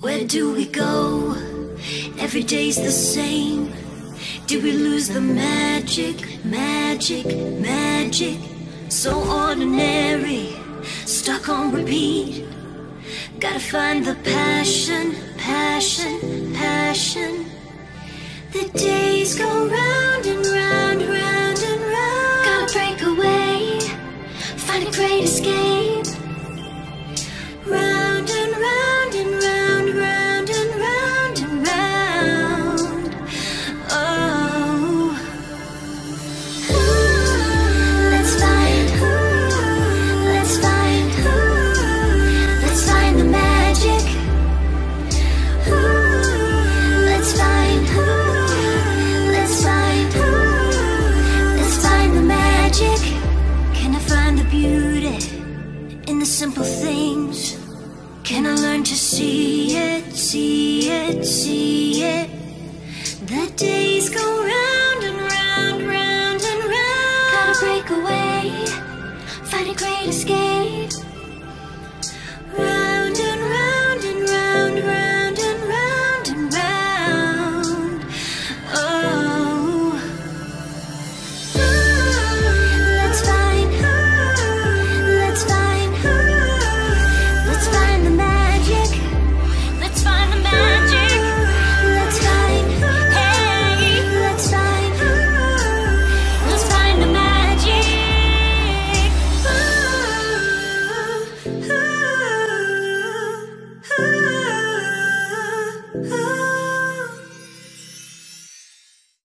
Where do we go? Every day's the same. Did we lose the magic, magic, magic? So ordinary, stuck on repeat. Gotta find the passion, passion, passion. The days go round and round, round and round. Gotta break away, find a great escape. The beauty in the simple things? Can I learn to see it, see it, see it?